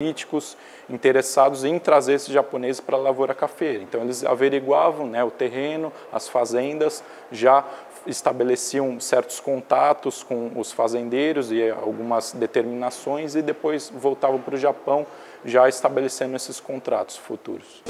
políticos interessados em trazer esses japoneses para a lavoura cafeira. Então eles averiguavam né, o terreno, as fazendas, já estabeleciam certos contatos com os fazendeiros e algumas determinações e depois voltavam para o Japão já estabelecendo esses contratos futuros.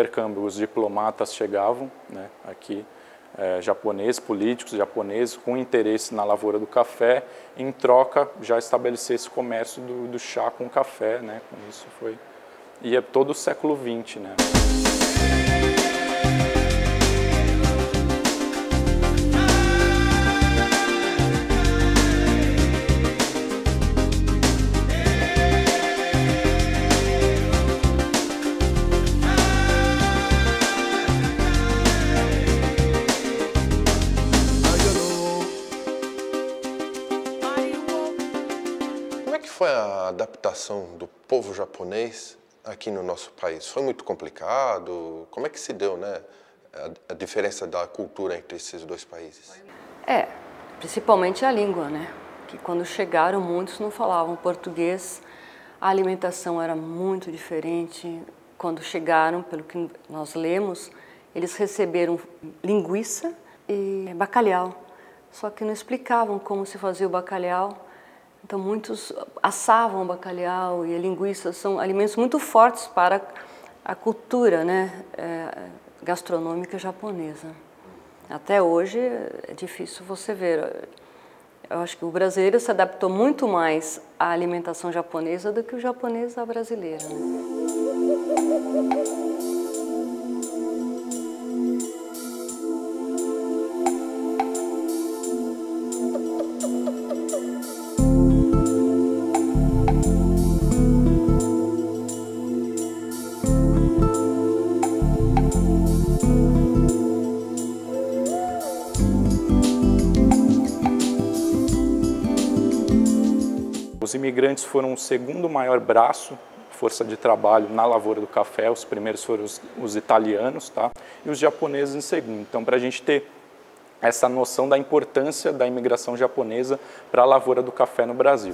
Intercâmbio, os diplomatas chegavam né, aqui, é, japoneses, políticos japoneses, com interesse na lavoura do café, em troca já estabelecer esse comércio do, do chá com café, né, com isso foi... E é todo o século XX, né. Adaptação do povo japonês aqui no nosso país? Foi muito complicado? Como é que se deu, né? A, a diferença da cultura entre esses dois países? É, principalmente a língua, né? Que quando chegaram muitos não falavam português, a alimentação era muito diferente. Quando chegaram, pelo que nós lemos, eles receberam linguiça e bacalhau. Só que não explicavam como se fazia o bacalhau então, muitos assavam bacalhau e a linguiça, são alimentos muito fortes para a cultura né, é, gastronômica japonesa. Até hoje é difícil você ver. Eu acho que o brasileiro se adaptou muito mais à alimentação japonesa do que o japonês à brasileira. Né? Os imigrantes foram o segundo maior braço, força de trabalho na lavoura do café, os primeiros foram os, os italianos, tá? e os japoneses em segundo. Então, para a gente ter essa noção da importância da imigração japonesa para a lavoura do café no Brasil.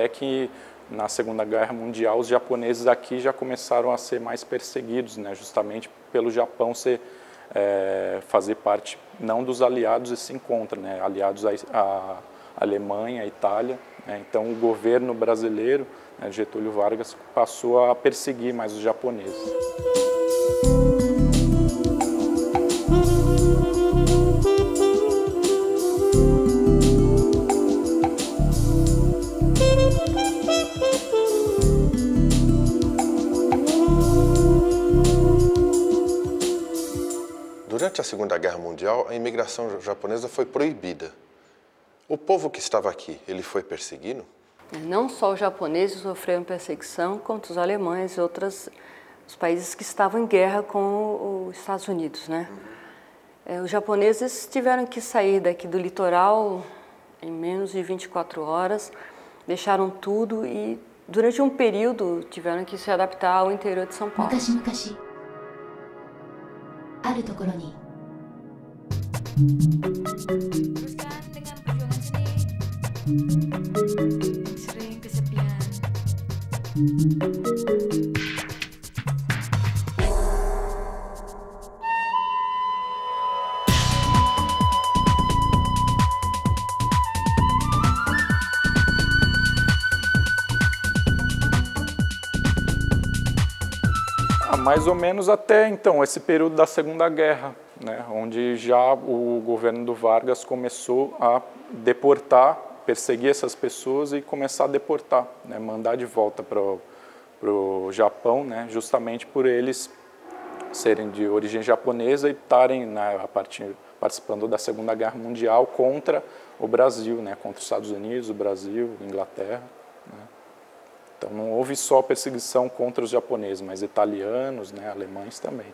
Até que na Segunda Guerra Mundial os japoneses aqui já começaram a ser mais perseguidos, né, justamente pelo Japão ser é, fazer parte não dos aliados e se encontra, né, aliados à, Alemanha, à Itália. Né, então o governo brasileiro, né, Getúlio Vargas, passou a perseguir mais os japoneses. Durante a Segunda Guerra Mundial, a imigração japonesa foi proibida. O povo que estava aqui, ele foi perseguido? Não só os japoneses sofreram perseguição, quanto os alemães e outros os países que estavam em guerra com os Estados Unidos, né? Uhum. Os japoneses tiveram que sair daqui do litoral em menos de 24 horas, deixaram tudo e durante um período tiveram que se adaptar ao interior de São Paulo. あるところに Teruskan dengan perjuangan seni. Sering kesepian. Mais ou menos até então esse período da Segunda Guerra, né, onde já o governo do Vargas começou a deportar, perseguir essas pessoas e começar a deportar, né, mandar de volta para o Japão, né, justamente por eles serem de origem japonesa e estarem, né, a partir participando da Segunda Guerra Mundial contra o Brasil, né, contra os Estados Unidos, o Brasil, Inglaterra. Né. Então não houve só perseguição contra os japoneses, mas italianos, né, alemães também.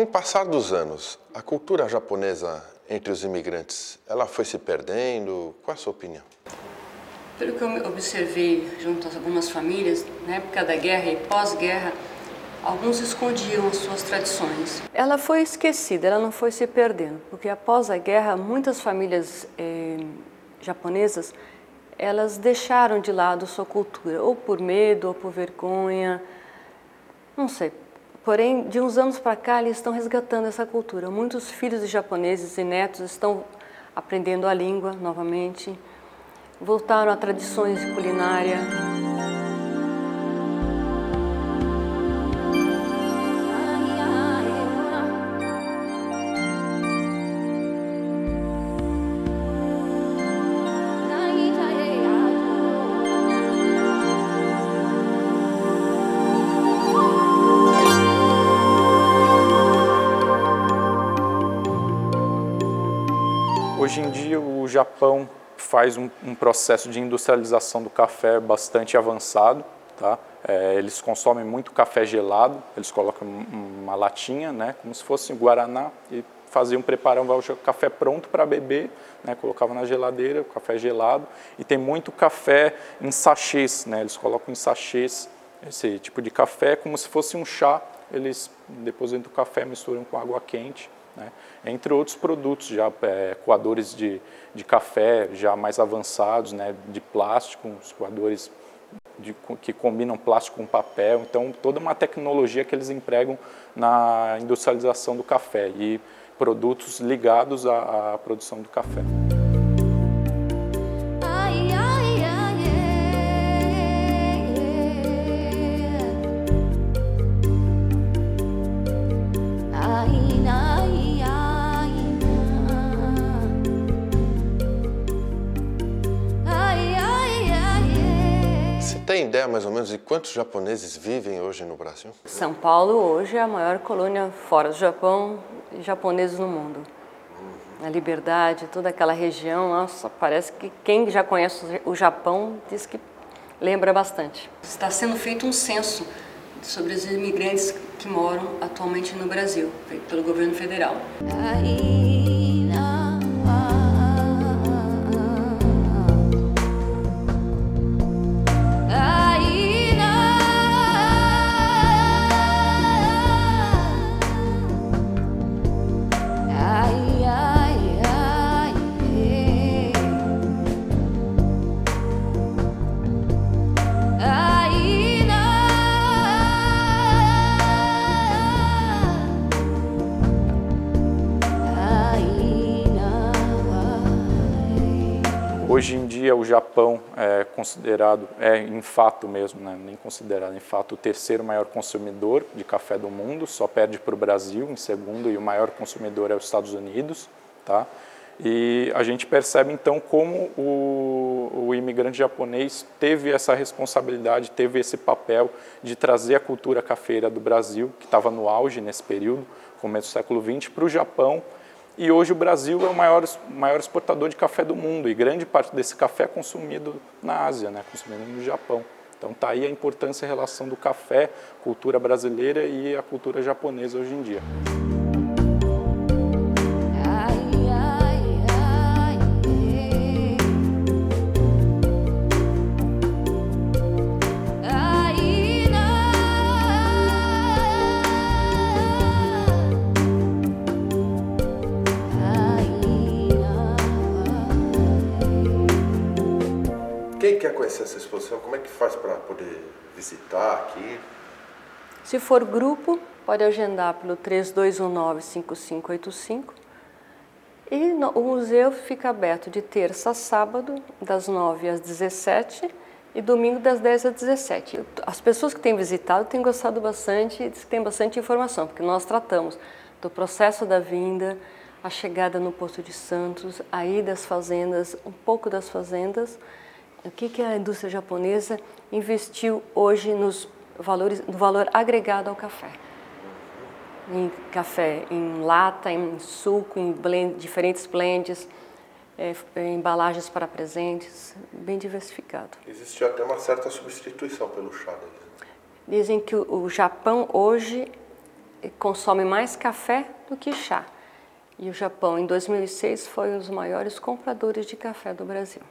Com o passar dos anos, a cultura japonesa entre os imigrantes, ela foi se perdendo? Qual é a sua opinião? Pelo que eu observei junto a algumas famílias, na época da guerra e pós-guerra, alguns escondiam as suas tradições. Ela foi esquecida, ela não foi se perdendo, porque após a guerra, muitas famílias eh, japonesas, elas deixaram de lado sua cultura, ou por medo, ou por vergonha, não sei, Porém, de uns anos para cá, eles estão resgatando essa cultura. Muitos filhos de japoneses e netos estão aprendendo a língua novamente, voltaram a tradições de culinária. Hoje em dia, o Japão faz um, um processo de industrialização do café bastante avançado. Tá? É, eles consomem muito café gelado, eles colocam uma latinha, né, como se fosse um guaraná, e faziam, preparavam o café pronto para beber, né, colocavam na geladeira, o café gelado, e tem muito café em sachês, né, eles colocam em sachês esse tipo de café como se fosse um chá, eles depositam o café, misturam com água quente, né? Entre outros produtos, já é, coadores de, de café já mais avançados, né, de plástico, os coadores de, que combinam plástico com papel, então toda uma tecnologia que eles empregam na industrialização do café e produtos ligados à, à produção do café. Tem ideia mais ou menos de quantos japoneses vivem hoje no Brasil? São Paulo hoje é a maior colônia fora do Japão de japoneses no mundo. A Liberdade, toda aquela região, nossa, parece que quem já conhece o Japão diz que lembra bastante. Está sendo feito um censo sobre os imigrantes que moram atualmente no Brasil, feito pelo governo federal. Hoje Japão é considerado, é em fato mesmo, né, nem considerado, em fato o terceiro maior consumidor de café do mundo, só perde para o Brasil em segundo e o maior consumidor é os Estados Unidos, tá? E a gente percebe então como o, o imigrante japonês teve essa responsabilidade, teve esse papel de trazer a cultura cafeira do Brasil, que estava no auge nesse período, começo do século XX, para o Japão e hoje o Brasil é o maior, maior exportador de café do mundo e grande parte desse café é consumido na Ásia, né, consumido no Japão. Então está aí a importância e relação do café, cultura brasileira e a cultura japonesa hoje em dia. Conhecer essa exposição, como é que faz para poder visitar aqui? Se for grupo, pode agendar pelo 3219-5585. E no, o museu fica aberto de terça a sábado, das 9 às 17 e domingo das 10 às 17. As pessoas que têm visitado têm gostado bastante e têm bastante informação, porque nós tratamos do processo da vinda, a chegada no Porto de Santos, a ida às fazendas, um pouco das fazendas. O que, que a indústria japonesa investiu hoje nos valores, no valor agregado ao café? Em café em lata, em suco, em blend, diferentes blends, é, embalagens para presentes, bem diversificado. Existe até uma certa substituição pelo chá deles. Dizem que o, o Japão hoje consome mais café do que chá. E o Japão, em 2006, foi um dos maiores compradores de café do Brasil.